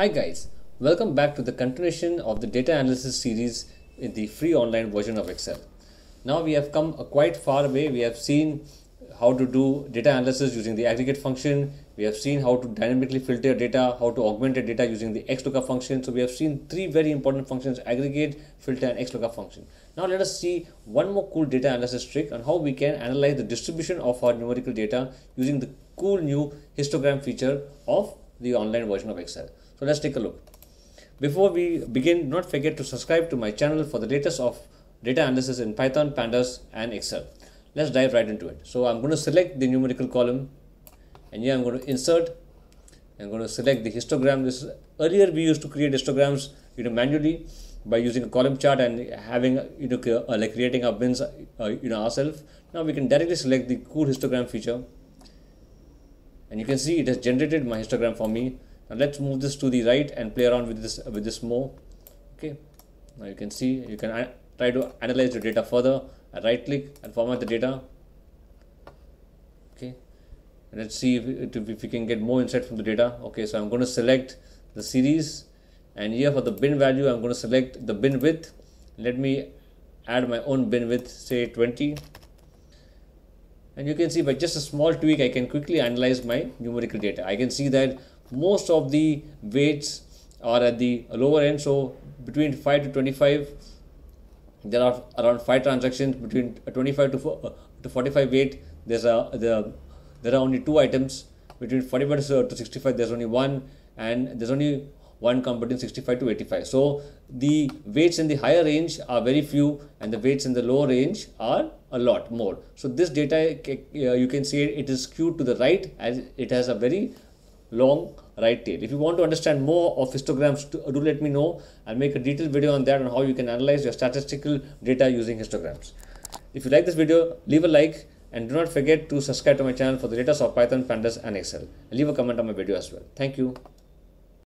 Hi guys, welcome back to the continuation of the data analysis series in the free online version of Excel. Now we have come quite far away. We have seen how to do data analysis using the aggregate function. We have seen how to dynamically filter data, how to augment the data using the XLOOKUP function. So we have seen three very important functions, aggregate, filter and XLOOKUP function. Now let us see one more cool data analysis trick on how we can analyze the distribution of our numerical data using the cool new histogram feature of the online version of Excel. So let's take a look. Before we begin, do not forget to subscribe to my channel for the latest of data analysis in Python, Pandas and Excel. Let's dive right into it. So I'm going to select the numerical column and here I'm going to insert. I'm going to select the histogram. This is, earlier we used to create histograms you know manually by using a column chart and having you know uh, like creating our bins uh, you know ourselves. Now we can directly select the cool histogram feature and you can see it has generated my histogram for me. Now let's move this to the right and play around with this with this more. Okay. Now you can see you can uh, try to analyze the data further. I right click and format the data. Okay. And let's see if, if we can get more insight from the data. Okay so I'm going to select the series. And here for the bin value I'm going to select the bin width. Let me add my own bin width say 20 and you can see by just a small tweak I can quickly analyze my numerical data. I can see that most of the weights are at the lower end. So between 5 to 25 there are around five transactions between 25 to, uh, to 45 weight. There's a the there are only two items. Between 45 to 65 there's only one. And there's only one come between 65 to 85 so the weights in the higher range are very few and the weights in the lower range are a lot more so this data uh, you can see it is skewed to the right as it has a very long right tail. If you want to understand more of histograms, do let me know. I'll make a detailed video on that on how you can analyze your statistical data using histograms. If you like this video, leave a like and do not forget to subscribe to my channel for the latest of Python, Pandas and Excel. Leave a comment on my video as well. Thank you.